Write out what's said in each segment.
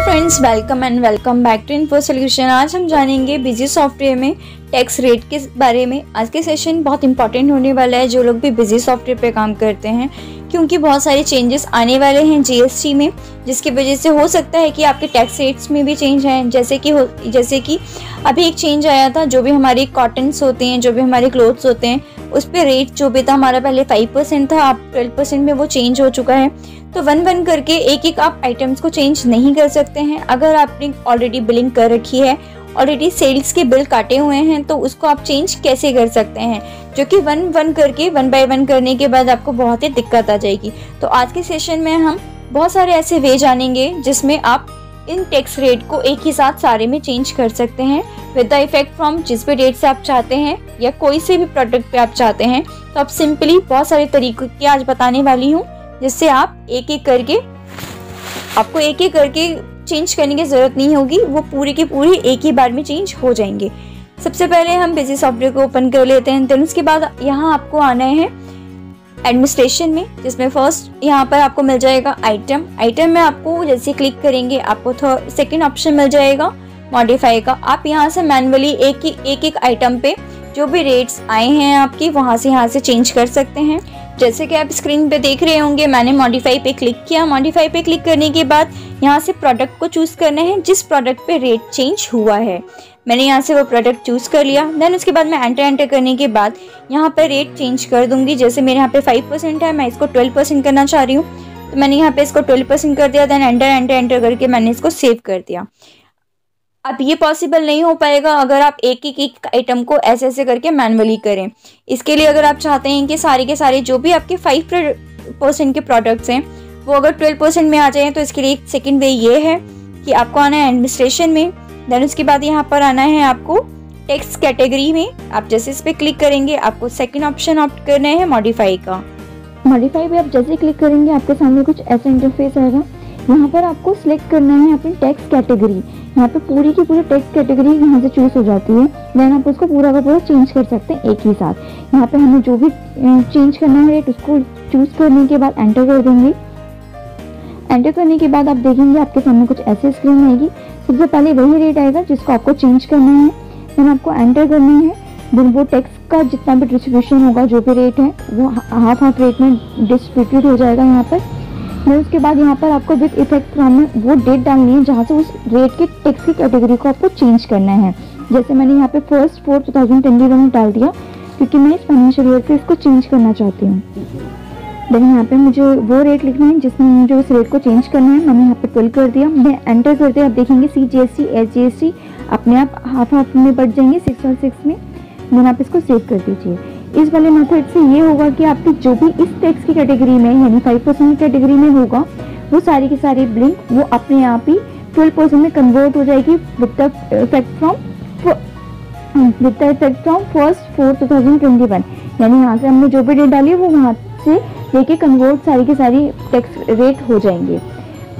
Friends welcome and welcome back to info solution आज हम जानेंगे बिज़ी सॉफ्टवेयर में टैक्स रेट के बारे में। आज के सेशन बहुत इंपॉर्टेंट होने वाला है, जो लोग भी बिज़ी सॉफ्टवेयर पे काम करते हैं, क्योंकि बहुत सारे चेंजेस आने वाले हैं जीएसटी में, जिसकी वजह से हो सकता है कि आपके टैक्स रेट्स में भी चेंज आए। जैसे कि हो जैसे कि अभी एक चेंज आया था, जो भी हमारे कॉटन्स होते हैं, जो भी हमारे क्लोथ्स होते हैं उस पर रेट जो भी था, हमारा पहले फाइव परसेंट था, अब ट्वेल्व परसेंट में वो चेंज हो चुका है। तो वन वन करके एक एक आप आइटम्स को चेंज नहीं कर सकते हैं। अगर आपने ऑलरेडी बिलिंग कर रखी है ऑलरेडी सेल्स के बिल काटे हुए हैं तो उसको आप चेंज कैसे कर सकते हैं? जो कि वन वन करके, वन बाय वन करने के बाद आपको बहुत ही दिक्कत आ जाएगी। तो आज के सेशन में हम बहुत सारे ऐसे वे जानेंगे, जिसमें आप इन टैक्स रेट को एक ही साथ सारे में चेंज कर सकते हैं। विद द इफ़ेक्ट फ्रॉम जिस भी डेट से आप चाहते हैं या कोई से भी प्रोडक्ट पे आप चाहते हैं तो आप सिंपली बहुत सारे तरीकों की आज बताने वाली हूँ, जिससे आप एक एक करके, आपको एक एक करके चेंज करने की ज़रूरत नहीं होगी, वो पूरे के पूरे एक ही बार में चेंज हो जाएँगे। सबसे पहले हम बिज़ी सॉफ्टवेयर को ओपन कर लेते हैं देन उसके बाद यहाँ आपको आना है एडमिनिस्ट्रेशन में, जिसमें फ़र्स्ट यहाँ पर आपको मिल जाएगा आइटम आइटम में आपको जैसे क्लिक करेंगे, आपको सेकेंड ऑप्शन मिल जाएगा मॉडिफाई का. आप यहाँ से मैनुअली एक एक एक आइटम पे जो भी रेट्स आए हैं आपकी, वहाँ से यहाँ से चेंज कर सकते हैं. जैसे कि आप स्क्रीन पे देख रहे होंगे, मैंने मॉडिफाई पे क्लिक किया। मॉडिफाई पे क्लिक करने के बाद यहाँ से प्रोडक्ट को चूज़ करना है, जिस प्रोडक्ट पे रेट चेंज हुआ है। मैंने यहाँ से वो प्रोडक्ट चूज़ कर लिया। देन उसके बाद मैं एंटर एंटर करने के बाद यहाँ पर रेट चेंज कर दूँगी। जैसे मेरे यहाँ पे फाइव परसेंट है, मैं इसको ट्वेल्व परसेंट करना चाह रही हूँ। तो मैंने यहाँ पे इसको ट्वेल्व परसेंट कर दिया देन एंटर एंटर एंटर करके मैंने इसको सेव कर दिया। अब ये पॉसिबल नहीं हो पाएगा अगर आप एक एक एक आइटम को ऐसे ऐसे करके मैनुअली करें। इसके लिए अगर आप चाहते हैं कि सारे के सारे जो भी आपके फाइव परसेंट के प्रोडक्ट्स हैं, वो अगर ट्वेल्व परसेंट में आ जाएँ तो इसके लिए एक सेकेंड वे ये है कि आपको आना है एडमिनिस्ट्रेशन में। देन उसके बाद यहाँ पर आना है आपको टेक्स्ट कैटेगरी में। आप जैसे इस पर क्लिक करेंगे, आपको सेकेंड ऑप्शन ऑप्ट करना है मॉडिफाई का। मॉडिफाई पे आप जैसे क्लिक करेंगे, आपके सामने कुछ ऐसा इंटरफेस आएगा। यहाँ पर आपको सिलेक्ट करना है अपनी टैक्स कैटेगरी यहाँ पे पूरी की पूरी टैक्स कैटेगरी यहाँ से चूज़ हो जाती है। देन आप उसको पूरा का पूरा चेंज कर सकते हैं एक ही साथ। यहाँ पे हमें जो भी चेंज करना है रेट उसको चूज़ करने के बाद एंटर कर देंगे। एंटर करने के बाद आप देखेंगे आपके सामने कुछ ऐसे स्क्रीन आएगी। सबसे पहले वही रेट आएगा जिसको आपको चेंज करना है। देन आपको एंटर करना है। देन वो टैक्स का जितना भी डिस्ट्रीब्यूशन होगा, जो भी रेट है, वो हाफ़ हाफ़ रेट में डिस्ट्रीब्यूट हो जाएगा यहाँ पर। देन उसके बाद यहाँ पर आपको विद इफ़ेक्ट फ्रॉम में वो डेट डालनी है जहाँ से उस रेट के टैक्स की कैटेगरी को आपको चेंज करना है। जैसे मैंने यहाँ पे first four two thousand twenty one में डाल दिया, क्योंकि मैं इस फाइनेंशियल ईयर पे इसको चेंज करना चाहती हूँ। देन यहाँ पे मुझे वो रेट लिखना है जिसमें मुझे उस रेट को चेंज करना है। मैंने यहाँ पे ट्वेल्व कर दिया, मैं एंटर करते आप देखेंगे C G S T S G S T अपने आप हाफ़ हाफ़ में बढ़ जाएँगे सिक्स और सिक्स में। देन आप इसको सेव कर दीजिए। इस वाले मेथड से ये होगा कि आपकी जो भी इस टैक्स की कैटेगरी में, यानी फाइव परसेंट कैटेगरी में होगा, वो सारी की सारी ब्लिंक वो अपने आप ही ट्वेल्व परसेंट में कन्वर्ट हो जाएगी with effect from with the effect from first four two thousand twenty one यानी यहाँ से हमने जो भी डेट डाली है, वो वहाँ से लेके कन्वर्ट सारी की सारी टैक्स रेट हो जाएँगे।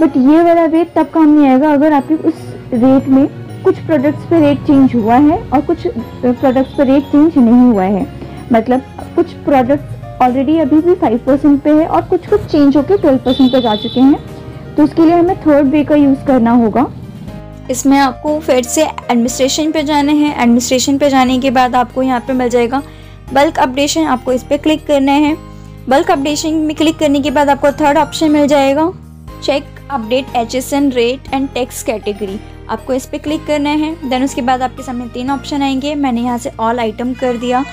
बट ये वाला रेट तब काम नहीं आएगा अगर आपके उस रेट में कुछ प्रोडक्ट्स पे रेट चेंज हुआ है और कुछ प्रोडक्ट्स पे रेट चेंज नहीं हुआ है। मतलब कुछ प्रोडक्ट्स ऑलरेडी अभी भी फाइव परसेंट पे है और कुछ कुछ चेंज होकर ट्वेल्व परसेंट पे जा चुके हैं। तो उसके लिए हमें थर्ड वे का यूज़ करना होगा। इसमें आपको फिर से एडमिनिस्ट्रेशन पे जाना है। एडमिनिस्ट्रेशन पे जाने के बाद आपको यहाँ पे मिल जाएगा बल्क अपडेशन आपको इस पर क्लिक करना है। बल्क अपडेशन में क्लिक करने के बाद आपको थर्ड ऑप्शन मिल जाएगा। Check update H S N rate and tax category आपको इस पर क्लिक करना है। देन उसके बाद आपके सामने तीन ऑप्शन आएँगे। मैंने यहाँ से ऑल आइटम कर दिया।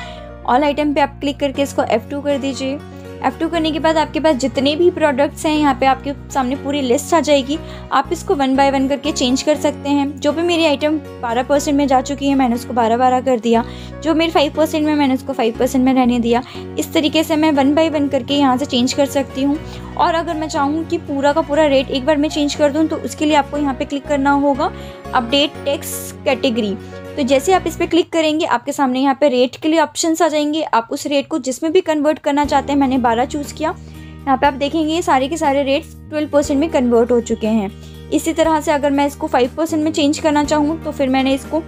ऑल आइटम पे आप क्लिक करके इसको F2 कर दीजिए। F2 करने के बाद आपके पास जितने भी प्रोडक्ट्स हैं, यहाँ पे आपके सामने पूरी लिस्ट आ जाएगी। आप इसको वन बाय वन करके चेंज कर सकते हैं। जो भी मेरी आइटम 12 परसेंट में जा चुकी है, मैंने उसको 12 बारह कर दिया। जो मेरे फाइव परसेंट में मैंने उसको फाइव परसेंट में रहने दिया, इस तरीके से मैं वन बाय वन करके यहाँ से चेंज कर सकती हूँ। और अगर मैं चाहूँ कि पूरा का पूरा रेट एक बार मैं चेंज कर दूँ तो उसके लिए आपको यहाँ पर क्लिक करना होगा अपडेट टैक्स कैटेगरी तो जैसे आप इस पर क्लिक करेंगे, आपके सामने यहाँ पे रेट के लिए ऑप्शन आ जाएँगे। आप उस रेट को जिसमें भी कन्वर्ट करना चाहते हैं, मैंने बारह चूज़ किया। यहाँ पे आप देखेंगे सारे के सारे रेट्स ट्वेल्व परसेंट में कन्वर्ट हो चुके हैं। इसी तरह से अगर मैं इसको फाइव परसेंट में चेंज करना चाहूँ तो फिर मैंने इसको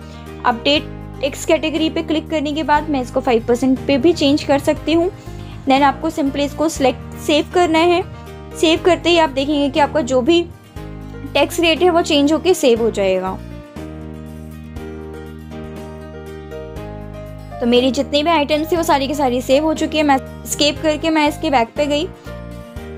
अपडेट एक्स कैटेगरी पे क्लिक करने के बाद मैं इसको फाइव परसेंट पे भी चेंज कर सकती हूँ। देन आपको सिंपली इसको सिलेक्ट सेव करना है। सेव करते ही आप देखेंगे कि आपका जो भी टैक्स रेट है वो चेंज होके सेव हो जाएगा। तो मेरी जितनी भी आइटम्स थी वो सारी की सारी सेव हो चुकी है। मैं स्केप करके मैं इसके बैक पे गई।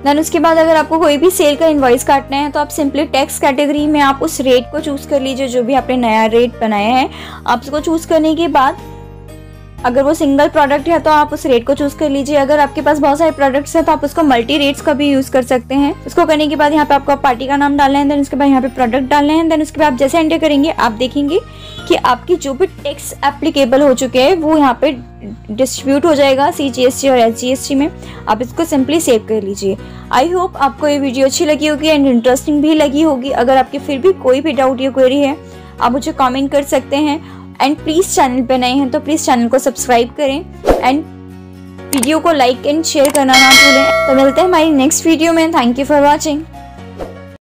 देन उसके बाद अगर आपको कोई भी सेल का इन्वाइस काटना है तो आप सिंपली टैक्स कैटेगरी में आप उस रेट को चूज़ कर लीजिए, जो भी आपने नया रेट बनाया है। आप उसको चूज़ करने के बाद अगर वो सिंगल प्रोडक्ट है तो आप उस रेट को चूज़ कर लीजिए। अगर आपके पास बहुत सारे प्रोडक्ट्स हैं तो आप उसको मल्टी रेट्स का भी यूज़ कर सकते हैं। उसको करने के बाद यहाँ पे आपको पार्टी का नाम डालना है देन उसके बाद यहाँ पे प्रोडक्ट डालना है देन उसके बाद आप जैसे एंटर करेंगे, आप देखेंगे कि आपकी जो भी टैक्स एप्लीकेबल हो चुके हैं, वो यहाँ पे डिस्ट्रीब्यूट हो जाएगा सी जी एस टी और एच में। आप इसको सिंपली सेव कर लीजिए। आई होप आपको ये वीडियो अच्छी लगी होगी एंड इंटरेस्टिंग भी लगी होगी। अगर आपके फिर भी कोई भी डाउट या क्वेरी है, आप मुझे कमेंट कर सकते हैं। एंड प्लीज़ चैनल पर नए हैं तो प्लीज़ चैनल को सब्सक्राइब करें एंड वीडियो को लाइक एंड शेयर करना ना भूलें। तो मिलते हैं हमारी नेक्स्ट वीडियो में। Thank you for watching